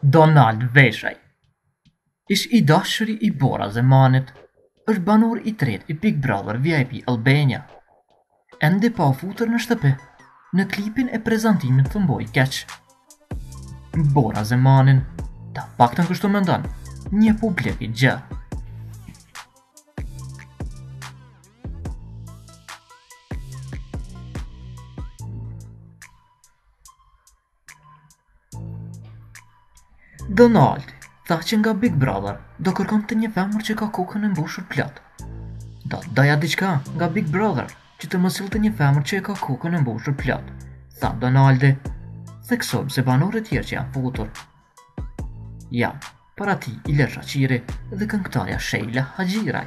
Donald Veshaj, ish i dashuri i Bora Zemanit, është banor i tretë i Big Brother VIP Albania. Ende pa u futur në shtëpi, në klipin e prezantimit thumboi keq Bora Zemanin, të paktën kështu mendon një publik i gjë. Donaldi tha që nga Big Brother, do kërkonte një femër që ka kokën e mbushur plot. Do të doja diçka nga Big Brother, që të më sillte një femër që e ka kokën e mbushur plot, tha Donaldi. Theksojmë se banorë të tjerë që janë futur janë para tij Ilir Shaqiri dhe këngëtarja Sheila Haxhiraj.